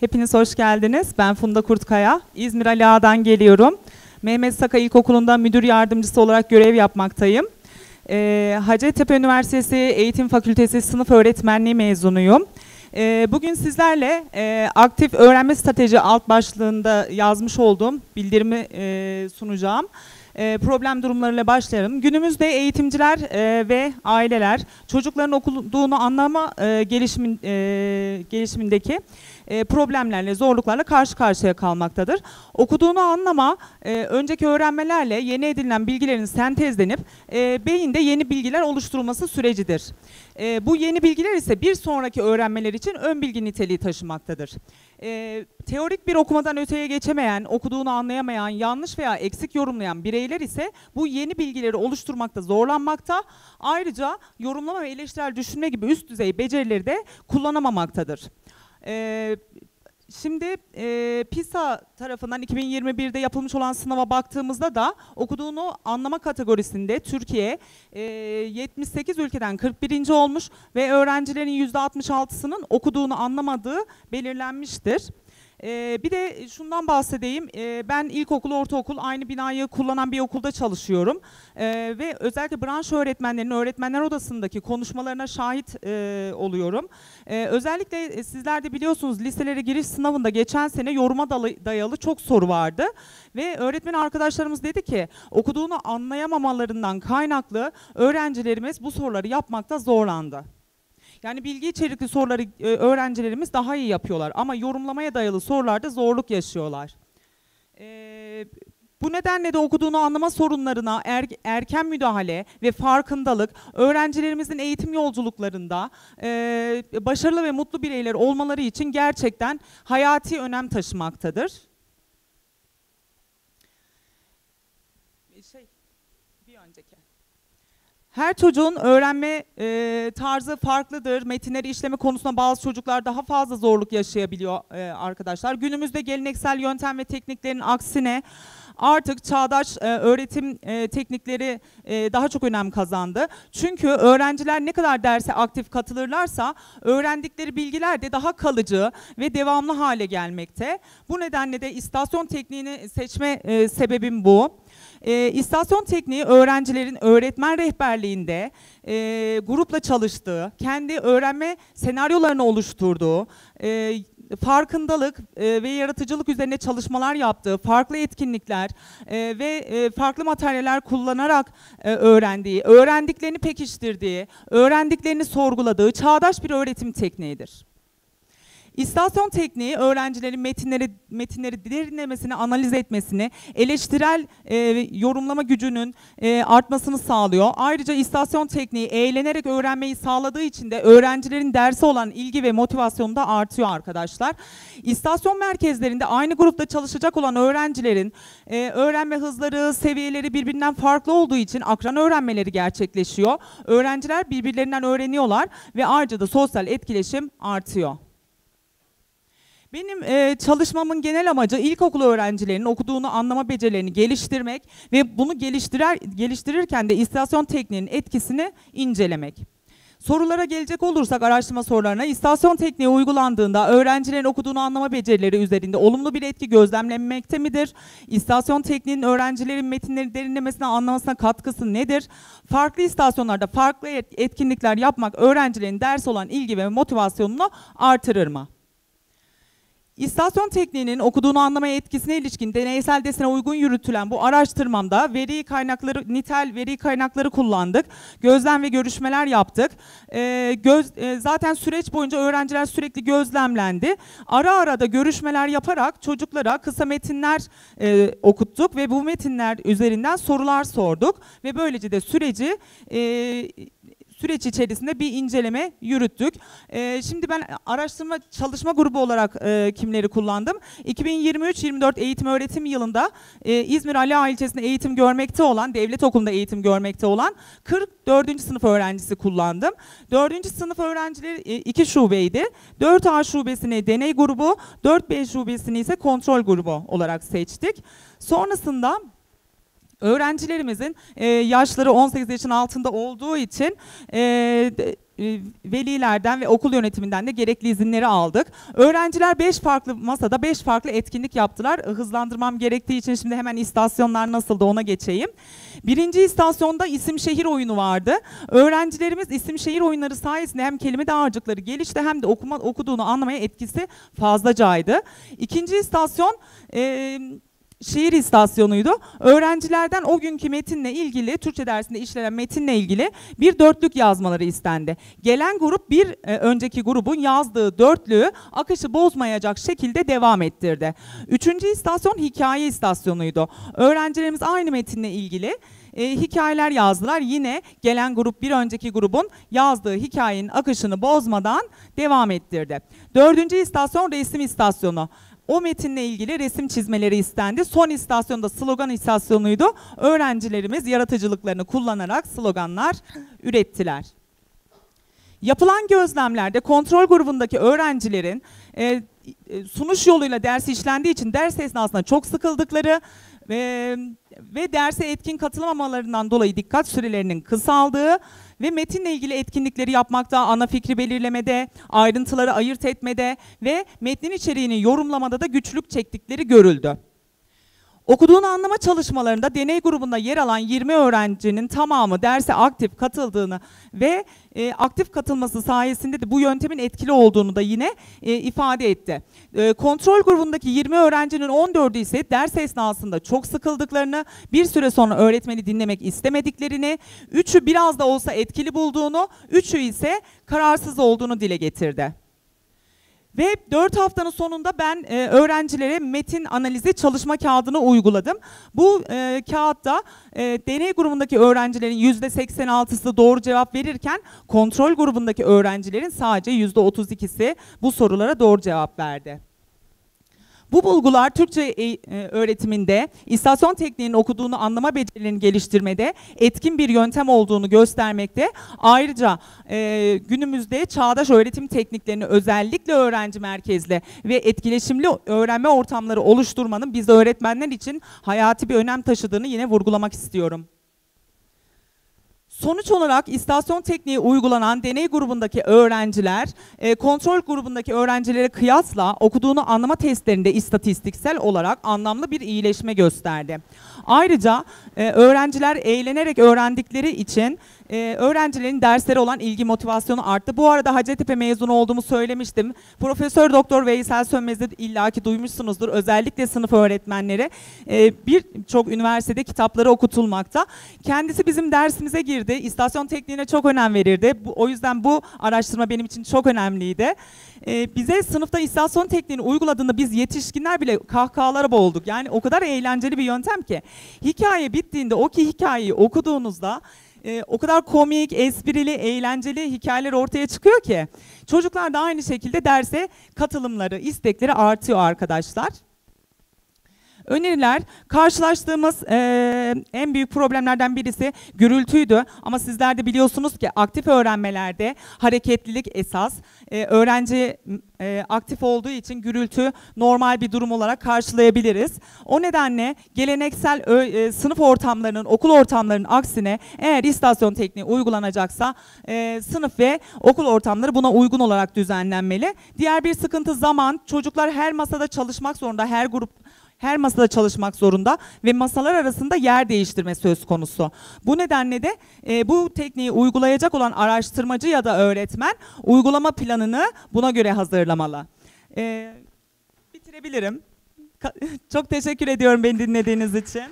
Hepiniz hoş geldiniz. Ben Funda Kurtkaya. İzmir Ali Ağa'dan geliyorum. Mehmet Saka İlkokulu'nda müdür yardımcısı olarak görev yapmaktayım. Ee, Hacettepe Üniversitesi Eğitim Fakültesi sınıf öğretmenliği mezunuyum. Ee, bugün sizlerle e, aktif öğrenme strateji alt başlığında yazmış olduğum bildirimi e, sunacağım. E, problem durumlarıyla başlayalım. Günümüzde eğitimciler e, ve aileler çocukların okuduğunu anlama e, gelişimin, e, gelişimindeki e, problemlerle, zorluklarla karşı karşıya kalmaktadır. Okuduğunu anlama, e, önceki öğrenmelerle yeni edinilen bilgilerin sentezlenip e, beyinde yeni bilgiler oluşturulması sürecidir. E, bu yeni bilgiler ise bir sonraki öğrenmeler için ön bilgi niteliği taşımaktadır. E, teorik bir okumadan öteye geçemeyen, okuduğunu anlayamayan, yanlış veya eksik yorumlayan bireyler ise bu yeni bilgileri oluşturmakta zorlanmakta. Ayrıca yorumlama ve eleştirel düşünme gibi üst düzey becerileri de kullanamamaktadır. Ee, şimdi e, PISA tarafından 2021'de yapılmış olan sınava baktığımızda da okuduğunu anlama kategorisinde Türkiye e, 78 ülkeden 41. olmuş ve öğrencilerin %66'sının okuduğunu anlamadığı belirlenmiştir. Ee, bir de şundan bahsedeyim. Ee, ben ilkokul, ortaokul aynı binayı kullanan bir okulda çalışıyorum. Ee, ve özellikle branş öğretmenlerinin öğretmenler odasındaki konuşmalarına şahit e, oluyorum. Ee, özellikle e, sizler de biliyorsunuz liselere giriş sınavında geçen sene yoruma dayalı çok soru vardı. Ve öğretmen arkadaşlarımız dedi ki okuduğunu anlayamamalarından kaynaklı öğrencilerimiz bu soruları yapmakta zorlandı. Yani bilgi içerikli soruları e, öğrencilerimiz daha iyi yapıyorlar ama yorumlamaya dayalı sorularda zorluk yaşıyorlar. E, bu nedenle de okuduğunu anlama sorunlarına er, erken müdahale ve farkındalık öğrencilerimizin eğitim yolculuklarında e, başarılı ve mutlu bireyler olmaları için gerçekten hayati önem taşımaktadır. Şey, bir önceki. Her çocuğun öğrenme e, tarzı farklıdır. Metinleri işleme konusunda bazı çocuklar daha fazla zorluk yaşayabiliyor e, arkadaşlar. Günümüzde geleneksel yöntem ve tekniklerin aksine artık çağdaş e, öğretim e, teknikleri e, daha çok önem kazandı. Çünkü öğrenciler ne kadar derse aktif katılırlarsa öğrendikleri bilgiler de daha kalıcı ve devamlı hale gelmekte. Bu nedenle de istasyon tekniğini seçme e, sebebim bu. E, istasyon tekniği öğrencilerin öğretmen rehberliğinde e, grupla çalıştığı, kendi öğrenme senaryolarını oluşturduğu, e, farkındalık e, ve yaratıcılık üzerine çalışmalar yaptığı, farklı etkinlikler e, ve e, farklı materyaller kullanarak öğrendiği, öğrendiklerini pekiştirdiği, öğrendiklerini sorguladığı çağdaş bir öğretim tekniğidir. İstasyon tekniği öğrencilerin metinleri metinleri derinlemesine analiz etmesini, eleştirel e, yorumlama gücünün e, artmasını sağlıyor. Ayrıca istasyon tekniği eğlenerek öğrenmeyi sağladığı için de öğrencilerin derse olan ilgi ve motivasyonu da artıyor arkadaşlar. İstasyon merkezlerinde aynı grupta çalışacak olan öğrencilerin e, öğrenme hızları, seviyeleri birbirinden farklı olduğu için akran öğrenmeleri gerçekleşiyor. Öğrenciler birbirlerinden öğreniyorlar ve ayrıca da sosyal etkileşim artıyor. Benim e, çalışmamın genel amacı ilkokul öğrencilerinin okuduğunu anlama becerilerini geliştirmek ve bunu geliştirer, geliştirirken de istasyon tekniğinin etkisini incelemek. Sorulara gelecek olursak araştırma sorularına istasyon tekniği uygulandığında öğrencilerin okuduğunu anlama becerileri üzerinde olumlu bir etki gözlemlenmekte midir? İstasyon tekniğinin öğrencilerin metinleri derinlemesine anlamasına katkısı nedir? Farklı istasyonlarda farklı etkinlikler yapmak öğrencilerin ders olan ilgi ve motivasyonunu artırır mı? İstasyon tekniğinin okuduğunu anlamaya etkisine ilişkin deneysel desene uygun yürütülen bu araştırmamda veri kaynakları, nitel veri kaynakları kullandık. Gözlem ve görüşmeler yaptık. E, göz, e, zaten süreç boyunca öğrenciler sürekli gözlemlendi. Ara ara da görüşmeler yaparak çocuklara kısa metinler e, okuttuk ve bu metinler üzerinden sorular sorduk. Ve böylece de süreci... E, süreç içerisinde bir inceleme yürüttük. E, şimdi ben araştırma çalışma grubu olarak e, kimleri kullandım? 2023-24 eğitim öğretim yılında e, İzmir Ali Ağa ilçesinde eğitim görmekte olan, devlet okulunda eğitim görmekte olan 44. sınıf öğrencisi kullandım. 4. sınıf öğrencileri e, iki şubeydi. 4A şubesini deney grubu, 4B şubesini ise kontrol grubu olarak seçtik. Sonrasında Öğrencilerimizin e, yaşları 18 yaşın altında olduğu için e, e, velilerden ve okul yönetiminden de gerekli izinleri aldık. Öğrenciler 5 farklı masada 5 farklı etkinlik yaptılar. Hızlandırmam gerektiği için şimdi hemen istasyonlar nasıldı ona geçeyim. Birinci istasyonda isim şehir oyunu vardı. Öğrencilerimiz isim şehir oyunları sayesinde hem kelime dağarcıkları gelişti hem de okuma, okuduğunu anlamaya etkisi fazlacaydı. İkinci istasyon e, şehir istasyonuydu. Öğrencilerden o günkü metinle ilgili, Türkçe dersinde işlenen metinle ilgili bir dörtlük yazmaları istendi. Gelen grup bir e, önceki grubun yazdığı dörtlüğü akışı bozmayacak şekilde devam ettirdi. Üçüncü istasyon hikaye istasyonuydu. Öğrencilerimiz aynı metinle ilgili e, hikayeler yazdılar. Yine gelen grup bir önceki grubun yazdığı hikayenin akışını bozmadan devam ettirdi. Dördüncü istasyon resim istasyonu. O metinle ilgili resim çizmeleri istendi. Son istasyonda slogan istasyonuydu. Öğrencilerimiz yaratıcılıklarını kullanarak sloganlar ürettiler. Yapılan gözlemlerde kontrol grubundaki öğrencilerin e, e, sunuş yoluyla dersi işlendiği için ders esnasında çok sıkıldıkları ve, ve derse etkin katılamamalarından dolayı dikkat sürelerinin kısaldığı ve metinle ilgili etkinlikleri yapmakta, ana fikri belirlemede, ayrıntıları ayırt etmede ve metnin içeriğini yorumlamada da güçlük çektikleri görüldü. Okuduğunu anlama çalışmalarında deney grubunda yer alan 20 öğrencinin tamamı derse aktif katıldığını ve e, aktif katılması sayesinde de bu yöntemin etkili olduğunu da yine e, ifade etti. E, kontrol grubundaki 20 öğrencinin 14'ü ise ders esnasında çok sıkıldıklarını, bir süre sonra öğretmeni dinlemek istemediklerini, 3'ü biraz da olsa etkili bulduğunu, 3'ü ise kararsız olduğunu dile getirdi. Ve 4 haftanın sonunda ben e, öğrencilere metin analizi çalışma kağıdını uyguladım. Bu e, kağıtta e, deney grubundaki öğrencilerin %86'sı doğru cevap verirken kontrol grubundaki öğrencilerin sadece %32'si bu sorulara doğru cevap verdi. Bu bulgular Türkçe e, e, öğretiminde istasyon tekniğinin okuduğunu anlama becerilerini geliştirmede etkin bir yöntem olduğunu göstermekte. Ayrıca e, günümüzde çağdaş öğretim tekniklerini özellikle öğrenci merkezli ve etkileşimli öğrenme ortamları oluşturmanın biz öğretmenler için hayati bir önem taşıdığını yine vurgulamak istiyorum. Sonuç olarak istasyon tekniği uygulanan deney grubundaki öğrenciler e, kontrol grubundaki öğrencilere kıyasla okuduğunu anlama testlerinde istatistiksel olarak anlamlı bir iyileşme gösterdi. Ayrıca e, öğrenciler eğlenerek öğrendikleri için e, öğrencilerin derslere olan ilgi motivasyonu arttı. Bu arada Hacettepe mezunu olduğumu söylemiştim. Profesör Doktor Veysel Sönmez'i illaki duymuşsunuzdur. Özellikle sınıf öğretmenleri e, birçok üniversitede kitapları okutulmakta. Kendisi bizim dersimize girdi. İstasyon tekniğine çok önem verirdi. Bu, o yüzden bu araştırma benim için çok önemliydi. E, bize sınıfta istasyon tekniğini uyguladığında biz yetişkinler bile kahkahalara boğulduk. Yani o kadar eğlenceli bir yöntem ki. Hikaye bittiğinde o ki hikayeyi okuduğunuzda e, o kadar komik, esprili, eğlenceli hikayeler ortaya çıkıyor ki çocuklar da aynı şekilde derse katılımları, istekleri artıyor arkadaşlar. Öneriler, karşılaştığımız e, en büyük problemlerden birisi gürültüydü. Ama sizler de biliyorsunuz ki aktif öğrenmelerde hareketlilik esas. E, öğrenci e, aktif olduğu için gürültü normal bir durum olarak karşılayabiliriz. O nedenle geleneksel e, sınıf ortamlarının, okul ortamlarının aksine eğer istasyon tekniği uygulanacaksa e, sınıf ve okul ortamları buna uygun olarak düzenlenmeli. Diğer bir sıkıntı zaman. Çocuklar her masada çalışmak zorunda, her grup her masada çalışmak zorunda ve masalar arasında yer değiştirme söz konusu. Bu nedenle de e, bu tekniği uygulayacak olan araştırmacı ya da öğretmen uygulama planını buna göre hazırlamalı. E, bitirebilirim. Çok teşekkür ediyorum beni dinlediğiniz için.